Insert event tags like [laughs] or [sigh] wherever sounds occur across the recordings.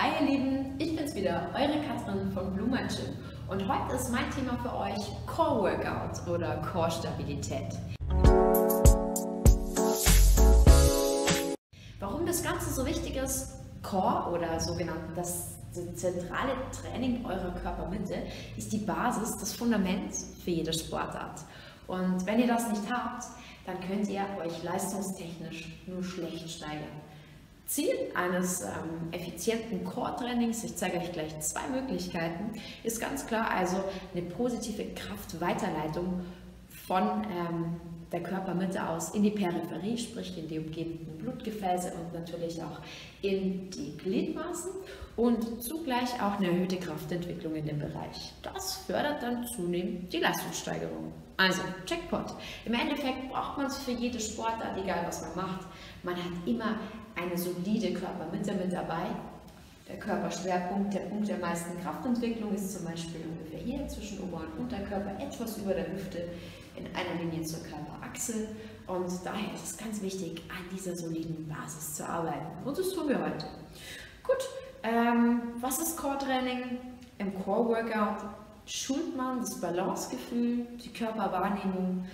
Hi ihr Lieben, ich bin's wieder, eure Katrin von Gym und heute ist mein Thema für euch Core Workout oder Core Stabilität. Warum das Ganze so wichtig ist, Core oder sogenannt das zentrale Training eurer Körpermitte ist die Basis, das Fundament für jede Sportart. Und wenn ihr das nicht habt, dann könnt ihr euch leistungstechnisch nur schlecht steigern. Ziel eines ähm, effizienten Core-Trainings, ich zeige euch gleich zwei Möglichkeiten, ist ganz klar also eine positive Kraftweiterleitung von ähm, der Körpermitte aus in die Peripherie, sprich in die umgebenden Blutgefäße und natürlich auch in die Gliedmaßen und zugleich auch eine erhöhte Kraftentwicklung in dem Bereich. Das fördert dann zunehmend die Leistungssteigerung. Also, Checkpoint. Im Endeffekt braucht man es für jede Sportart, egal was man macht. Man hat immer eine solide Körpermitte mit dabei. Der Körperschwerpunkt, der Punkt der meisten Kraftentwicklung ist zum Beispiel ungefähr hier zwischen Ober- und Unterkörper, etwas über der Hüfte, in einer Linie zur Körperachse. Und daher ist es ganz wichtig, an dieser soliden Basis zu arbeiten. Und das tun wir heute. Gut, ähm, was ist Core-Training? Im Core-Workout schult man das Balancegefühl, die Körperwahrnehmung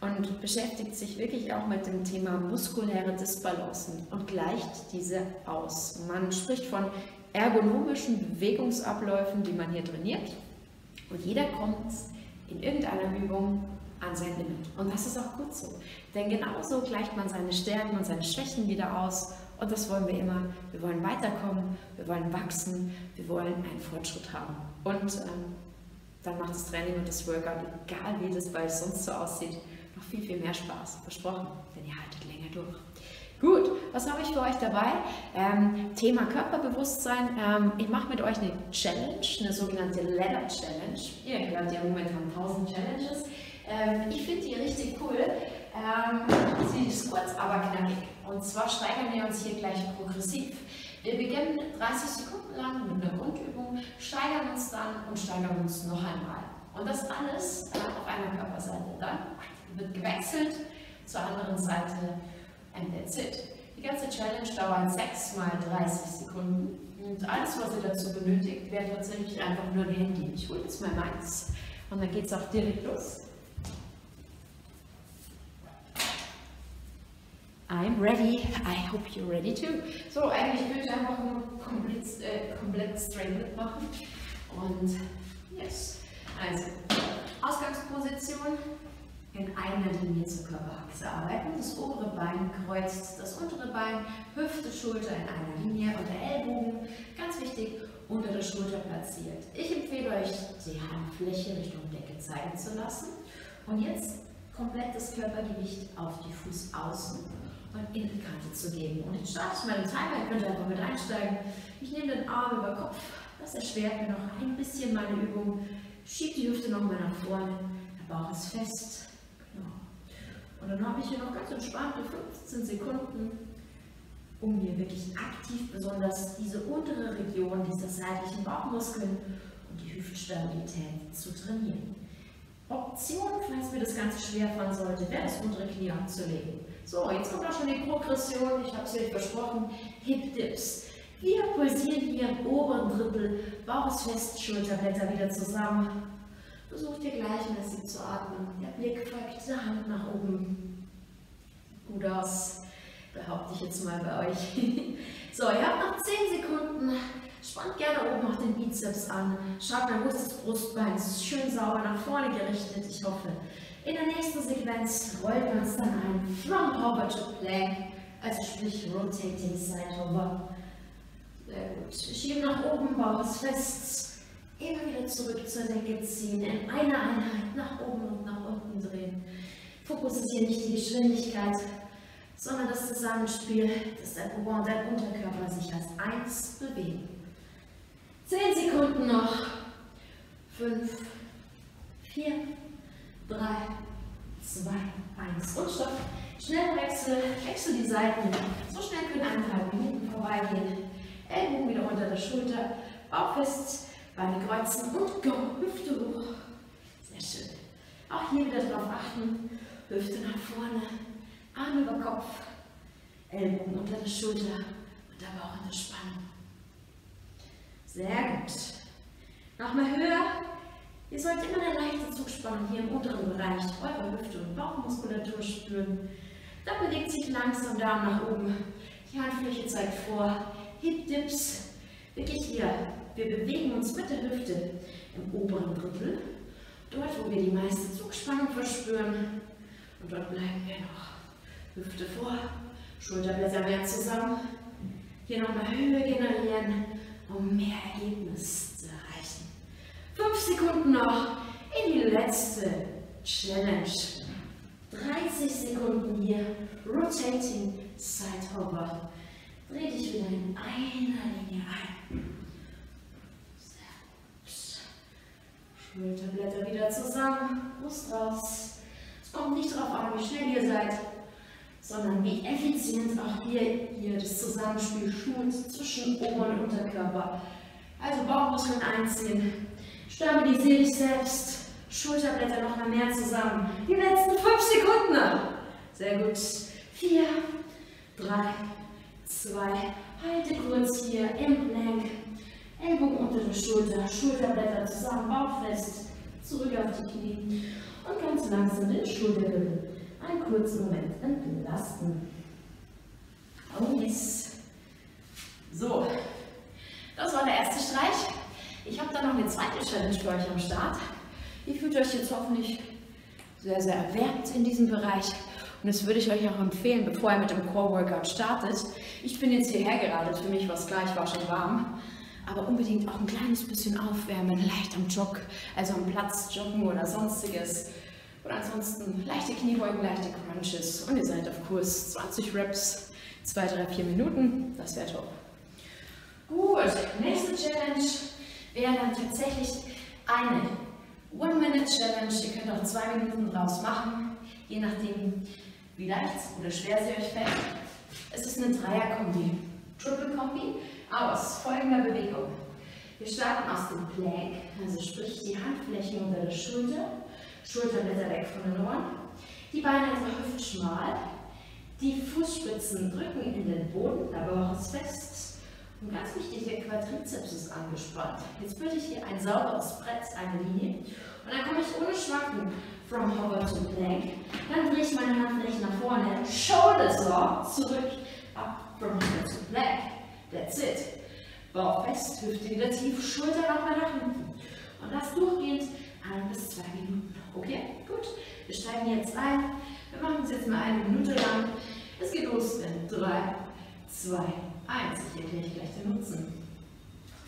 und beschäftigt sich wirklich auch mit dem Thema muskuläre Disbalancen und gleicht diese aus. Man spricht von ergonomischen Bewegungsabläufen, die man hier trainiert und jeder kommt in irgendeiner Übung an sein Limit. Und das ist auch gut so. Denn genauso gleicht man seine Stärken und seine Schwächen wieder aus. Und das wollen wir immer. Wir wollen weiterkommen, wir wollen wachsen, wir wollen einen Fortschritt haben. Und ähm, dann macht das Training und das Workout, egal wie das bei sonst so aussieht, noch viel, viel mehr Spaß. Versprochen, denn ihr haltet länger durch. Gut, was habe ich für euch dabei? Ähm, Thema Körperbewusstsein. Ähm, ich mache mit euch eine Challenge, eine sogenannte Ladder Challenge. Ihr hört ja momentan 1000 Challenges. Ähm, ich finde die richtig cool. Ähm, sie ist kurz, aber knackig. Und zwar steigern wir uns hier gleich progressiv. Wir beginnen 30 Sekunden lang mit einer Grundübung, steigern uns dann und steigern uns noch einmal. Und das alles auf einer Körperseite. Dann wird gewechselt zur anderen Seite and that's it. Die ganze Challenge dauert 6 mal 30 Sekunden und alles, was ihr dazu benötigt, wäre tatsächlich einfach nur ein Handy. Ich hole jetzt mal meins und dann geht es auch direkt los. I'm ready. I hope you're ready too. So, eigentlich würde ich einfach nur komplett, äh, komplett straight machen. Und yes. Also, Ausgangsposition in einer Linie zur Körperachse arbeiten. Das obere Bein kreuzt das untere Bein, Hüfte, Schulter in einer Linie und der Ellbogen, ganz wichtig, unter der Schulter platziert. Ich empfehle euch, die Handfläche Richtung Decke zeigen zu lassen. Und jetzt komplett das Körpergewicht auf die Fußaußen und in die Kante zu geben. Und jetzt starte ich mal den Timer, ihr könnt einfach mit einsteigen. Ich nehme den Arm über Kopf, das erschwert mir noch ein bisschen meine Übung. Schiebe die Hüfte nochmal nach vorne, der Bauch ist fest. Genau. Und dann habe ich hier noch ganz entspannte 15 Sekunden, um hier wirklich aktiv besonders diese untere Region dieser seitlichen Bauchmuskeln und die Hüftstabilität zu trainieren. Option, falls mir das Ganze schwer fallen sollte, wäre das untere Knie abzulegen. So, jetzt kommt auch schon die Progression, ich habe es euch versprochen, Hip Dips. Wir pulsieren hier im oberen Drittel, Bauch ist fest, Schulterblätter wieder zusammen. Versucht ihr gleichmäßig zu atmen. Der Blick folgt der Hand nach oben. Gut aus, behaupte ich jetzt mal bei euch. [laughs] so, ihr habt noch 10 Sekunden. Spannt gerne oben auch den Bizeps an. Schaut ist das Brustbein? Es ist schön sauber nach vorne gerichtet, ich hoffe. In der nächsten Sequenz rollen wir uns dann ein From Hover to Plank, also sprich Rotating Side Hover. Sehr. Schieben nach oben, Bauch ist fest. Immer wieder zurück zur Decke ziehen, in einer Einheit nach oben und nach unten drehen. Fokus ist hier nicht die Geschwindigkeit, sondern das Zusammenspiel, dass der Ober- und der Unterkörper sich als eins bewegen. 10 Sekunden noch. 5, 4, 3, 2, 1 und stopp. Schnellwechsel, wechsel die Seiten. So schnell können eineinhalb Minuten vorbeigehen. Ellbogen wieder unter der Schulter, Bauch fest, Beine kreuzen und go, Hüfte hoch. Sehr schön. Auch hier wieder darauf achten, Hüfte nach vorne, Arm über Kopf, Ellbogen unter der Schulter und der Bauch in der Spannung. Sehr gut. Nochmal höher. Ihr sollt immer eine leichte Zugspannung hier im unteren Bereich eurer Hüfte und Bauchmuskulatur spüren. Dann bewegt sich langsam Darm nach oben. Die Handfläche zeigt vor. Hip Dips. Wirklich hier. Wir bewegen uns mit der Hüfte im oberen Drittel. Dort, wo wir die meiste Zugspannung verspüren. Und dort bleiben wir noch. Hüfte vor, Schulterblätter mehr zusammen. Hier nochmal Höhe generieren, um mehr Ergebnis zu erreichen. Fünf Sekunden noch in die letzte Challenge. 30 Sekunden hier, rotating side hover. Dreh dich wieder in einer Linie ein. Schulterblätter wieder zusammen, Brust raus. Es kommt nicht darauf an, wie schnell ihr seid, sondern wie effizient auch hier ihr das Zusammenspiel schult zwischen Ober- und Unterkörper. Also Bauchmuskeln einziehen, stabilisiere dich selbst, Schulterblätter noch mal mehr zusammen. Die letzten fünf Sekunden. Sehr gut. Vier, drei, zwei, halte kurz hier im Plank. Ellbogen unter der Schulter, Schulterblätter zusammen, Bauch fest, zurück auf die Knie und ganz langsam den Schultergürtel einen kurzen Moment entlasten. Oh yes. So, das war der erste Streich. Ich habe dann noch eine zweite Challenge für euch am Start. Ihr fühlt euch jetzt hoffentlich sehr, sehr erwärmt in diesem Bereich. Und das würde ich euch auch empfehlen, bevor ihr mit dem Core-Workout startet. Ich bin jetzt hierher geradet, für mich war es gleich, war schon warm. Aber unbedingt auch ein kleines bisschen aufwärmen, leicht am Jog, also am Platz joggen oder sonstiges. Und ansonsten leichte Kniebeugen, leichte Crunches und ihr seid auf Kurs 20 Reps, 2, 3, 4 Minuten, das wäre top. Gut, nächste Challenge wäre dann tatsächlich eine One-Minute-Challenge. Ihr könnt auch zwei Minuten draus machen, je nachdem wie leicht oder schwer sie euch fällt. Es ist eine Dreier-Kombi, Triple-Kombi aus folgender Bewegung. Wir starten aus dem Plank, also sprich die Handflächen unter der Schulter, Schulterblätter weg von den Ohren, die Beine etwa hüftschmal, die Fußspitzen drücken in den Boden, der Bauch ist fest und ganz wichtig, der Quadrizeps ist angespannt. Jetzt bilde ich hier ein sauberes Brett, eine Linie und dann komme ich ohne Schwanken from hover to plank, dann drehe ich meine Handflächen nach vorne, shoulder saw, zurück, up from hover to plank, that's it. Bauch fest, Hüfte wieder tief, Schulter nochmal nach hinten und das durchgehend ein bis zwei Minuten. Okay, gut. Wir steigen jetzt ein. Wir machen es jetzt mal eine Minute lang. Es geht los in 3, 2, 1. Ich erkläre euch gleich den Nutzen.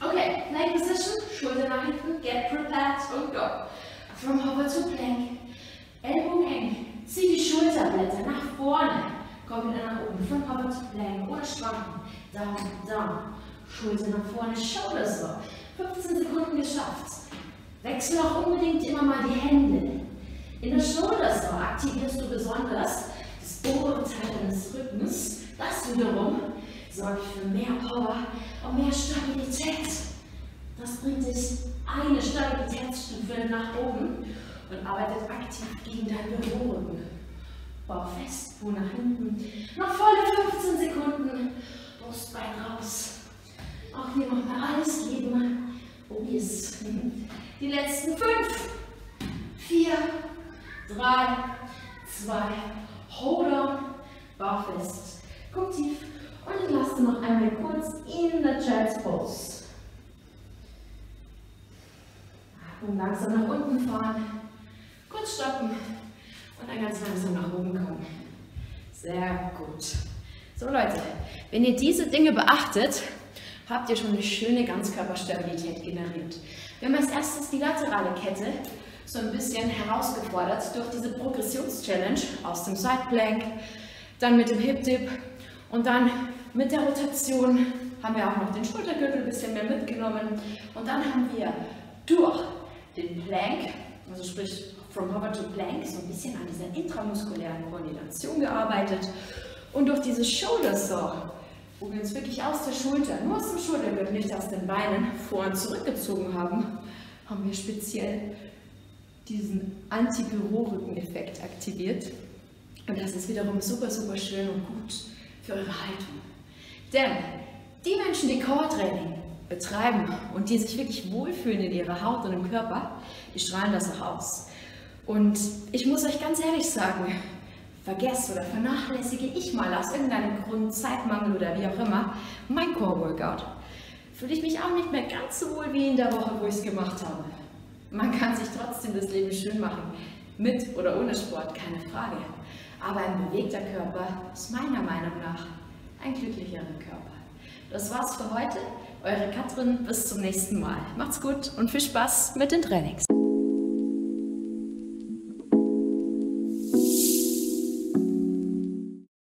Okay, Plank Position, Schulter nach hinten, get prepared und go. From hover to plank. Ellbogen eng. Zieh die Schulterblätter nach vorne. Komm wieder nach oben. Hover to plank. Ohne Schwanken. Down, down. Schulter nach vorne, Shoulder so. 15 Sekunden geschafft. Wechsel auch unbedingt immer mal die Hände. In der Shoulder Saw aktivierst du besonders das obere Teil deines Rückens. Das wiederum sorgt für mehr Power und mehr Stabilität. Das bringt dich eine Stabilitätsstufe nach oben und arbeitet aktiv gegen deinen Bürorücken. Bauch fest, Po nach hinten. Noch volle 15 Sekunden. Brustbein raus. Auch hier nochmal alles geben. Oh yes. [laughs] Die letzten fünf, vier, drei, zwei, hold on, Bauch fest, komm tief und entlasse noch einmal kurz in der Child's Pose. Atmung langsam nach unten fahren, kurz stoppen und dann ganz langsam nach oben kommen. Sehr gut. So Leute, wenn ihr diese Dinge beachtet, habt ihr schon eine schöne Ganzkörperstabilität generiert. Wir haben als erstes die laterale Kette so ein bisschen herausgefordert durch diese Progressions-Challenge aus dem Side Plank, dann mit dem Hip Dip und dann mit der Rotation haben wir auch noch den Schultergürtel ein bisschen mehr mitgenommen und dann haben wir durch den Plank, also sprich from hover to plank, so ein bisschen an dieser intramuskulären Koordination gearbeitet und durch diese Shoulder Saw wo wir uns wirklich aus der Schulter, nur aus dem Schultergürtel, nicht aus den Beinen vor und zurückgezogen haben, haben wir speziell diesen Anti-Bürorücken-Effekt aktiviert. Und das ist wiederum super, super schön und gut für eure Haltung. Denn die Menschen, die Core-Training betreiben und die sich wirklich wohlfühlen in ihrer Haut und im Körper, die strahlen das auch aus. Und ich muss euch ganz ehrlich sagen, vergesse oder vernachlässige ich mal aus irgendeinem Grund, Zeitmangel oder wie auch immer, mein Core-Workout, fühle ich mich auch nicht mehr ganz so wohl wie in der Woche, wo ich es gemacht habe. Man kann sich trotzdem das Leben schön machen, mit oder ohne Sport, keine Frage. Aber ein bewegter Körper ist meiner Meinung nach ein glücklicherer Körper. Das war's für heute. Eure Katrin, bis zum nächsten Mal. Macht's gut und viel Spaß mit den Trainings.